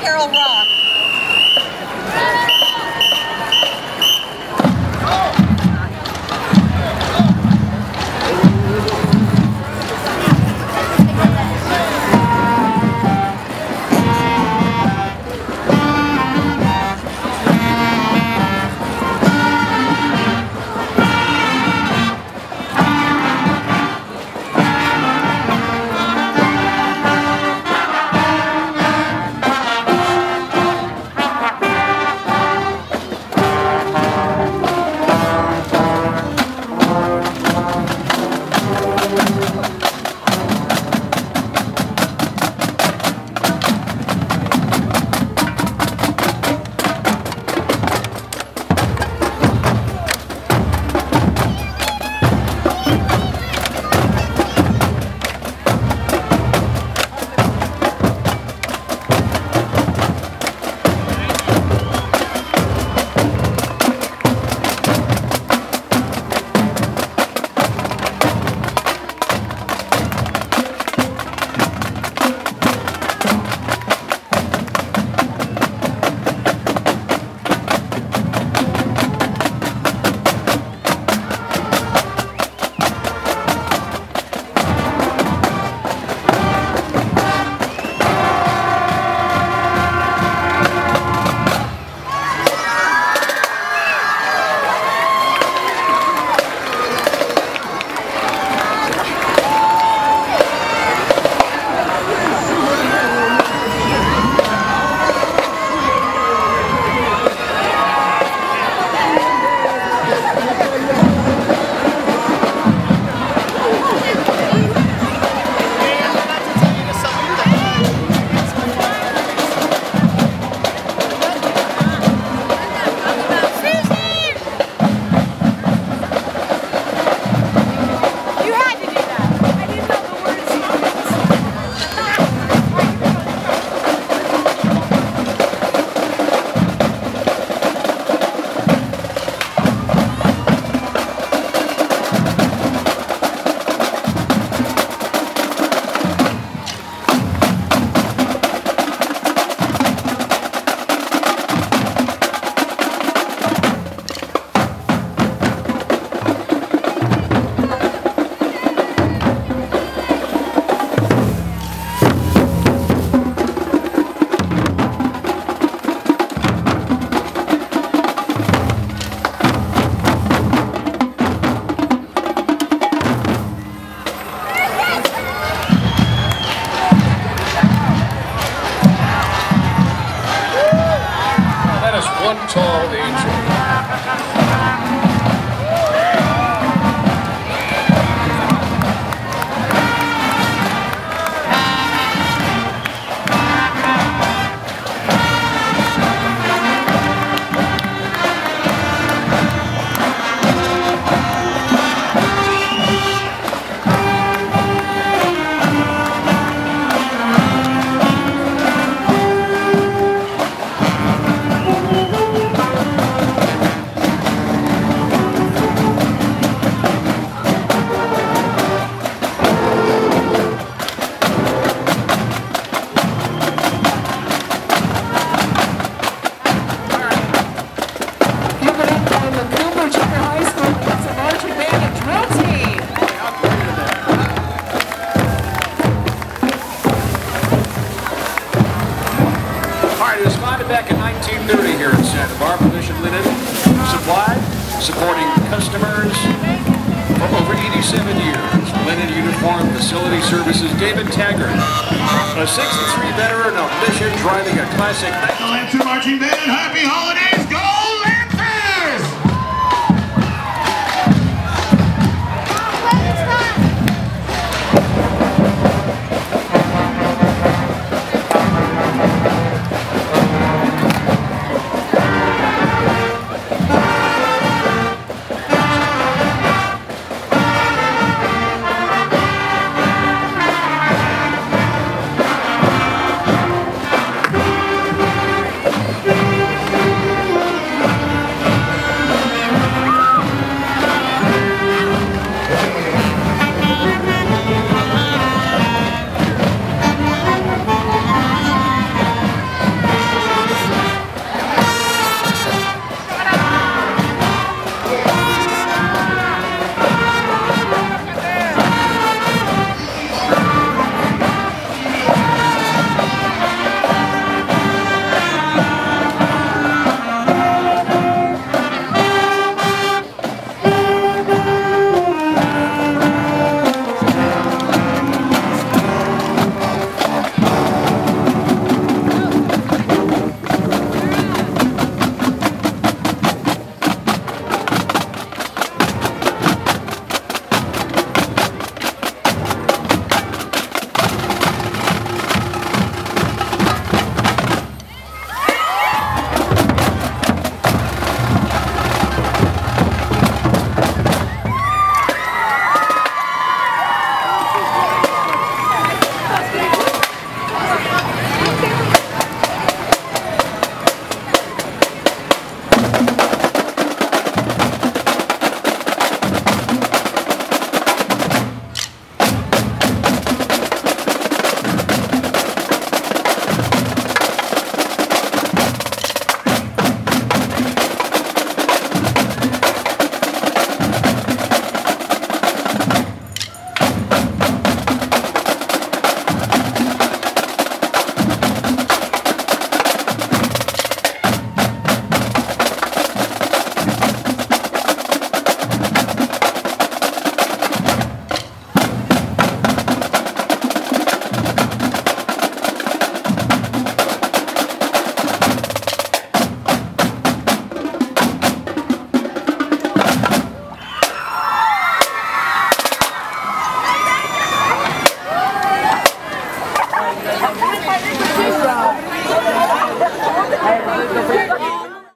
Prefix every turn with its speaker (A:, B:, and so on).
A: Carol Rock.
B: Is one tall founded back in 1930 here in Santa Barbara. Mission Linen supplied, supporting customers for over 87 years. Linen Uniform Facility Services, David Taggart, a 63 veteran of Mission driving a classic
C: Lancer Marching Band, happy holidays,